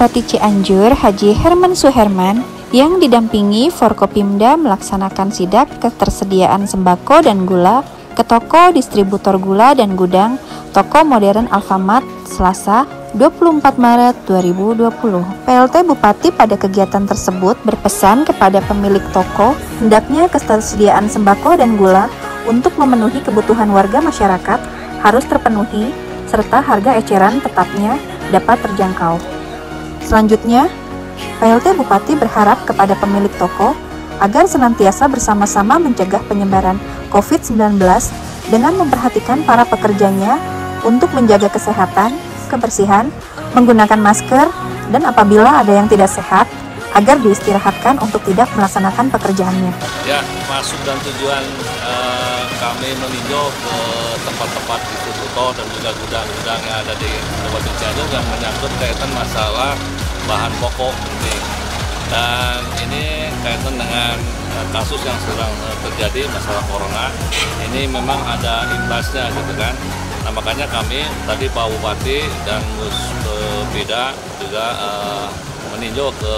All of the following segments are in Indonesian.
Bupati Cianjur Haji Herman Suherman yang didampingi Forkopimda melaksanakan sidak ketersediaan sembako dan gula ke toko distributor gula dan gudang toko modern Alfamart Selasa 24 Maret 2020. PLT Bupati pada kegiatan tersebut berpesan kepada pemilik toko hendaknya ketersediaan sembako dan gula untuk memenuhi kebutuhan warga masyarakat harus terpenuhi serta harga eceran tetapnya dapat terjangkau. Selanjutnya, PLT Bupati berharap kepada pemilik toko agar senantiasa bersama-sama mencegah penyebaran COVID-19 dengan memperhatikan para pekerjanya untuk menjaga kesehatan, kebersihan, menggunakan masker, dan apabila ada yang tidak sehat, agar diistirahatkan untuk tidak melaksanakan pekerjaannya. Ya, masuk dan tujuan uh, kami meninjau ke tempat-tempat distributor dan juga gudang-gudang yang ada di Kabupaten Cianjur yang menyangkut kaitan masalah bahan pokok penting. Dan ini kaitan dengan uh, kasus yang sedang uh, terjadi masalah corona. Ini memang ada imbasnya gitu kan. Nah makanya kami tadi Pak Bupati dan Gus Bida juga uh, meninjau ke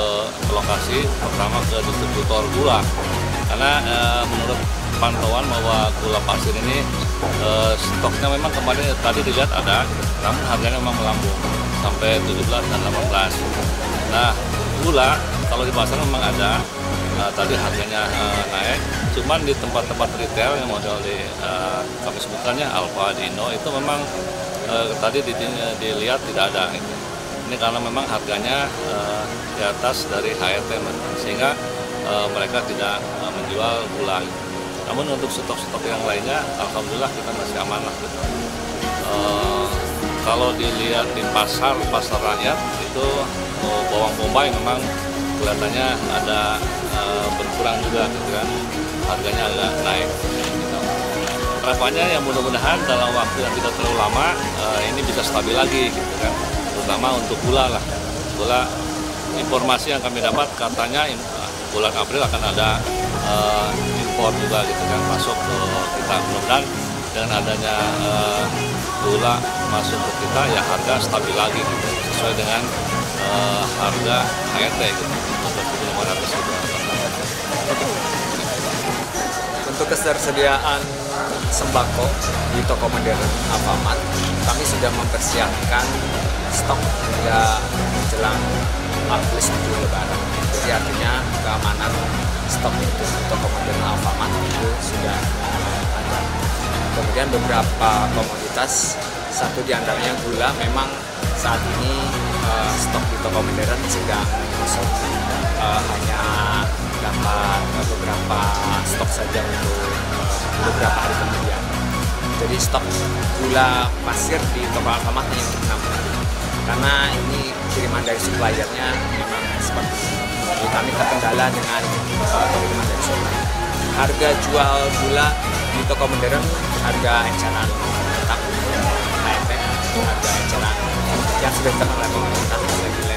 lokasi pertama ke distributor gula karena e, menurut pantauan bahwa gula pasir ini e, stoknya memang kemarin tadi dilihat ada namun harganya memang melambung sampai 17 dan 18 nah gula kalau di pasar memang ada e, tadi harganya e, naik. Cuman di tempat-tempat retail yang model di e, kami sebutkannya Alfa Dino itu memang e, tadi dilihat tidak ada. Ini karena memang harganya uh, di atas dari HRT sehingga uh, mereka tidak uh, menjual gula. Namun untuk stok-stok yang lainnya, alhamdulillah kita masih aman lah. Gitu. Uh, kalau dilihat di pasar pasar rakyat itu bawang bombay memang kelihatannya ada uh, berkurang juga, gitu kan? Harganya agak naik. Gitu. Yang mudah-mudahan dalam waktu yang tidak terlalu lama uh, ini bisa stabil lagi, gitu kan? terutama untuk gula lah gula informasi yang kami dapat katanya bulan April akan ada uh, impor juga gitu kan masuk ke kita mudah-mudahan dengan adanya uh, gula masuk ke kita ya harga stabil lagi gitu sesuai dengan uh, harga HRT gitu untuk ketersediaan sembako di toko modern Alfamart kami sudah mempersiapkan stok hingga plus menuju lebaran. Jadi artinya keamanan stok itu toko modern Alfamart itu sudah ada. Kemudian beberapa komoditas, satu di antaranya gula, memang saat ini uh, stok di toko modern sedang kosong. Uh, hanya dapat beberapa stok saja untuk uh, beberapa hari kemudian. Jadi stok gula pasir di toko Alfamart hanya untuk enam hari karena ini kiriman dari suppliernya memang seperti ini. Jadi kami terkendala dengan uh, kiriman dari supplier. Harga jual gula di toko modern harga eceran tetap HMP, harga eceran yang sudah ditetapkan oleh pemerintah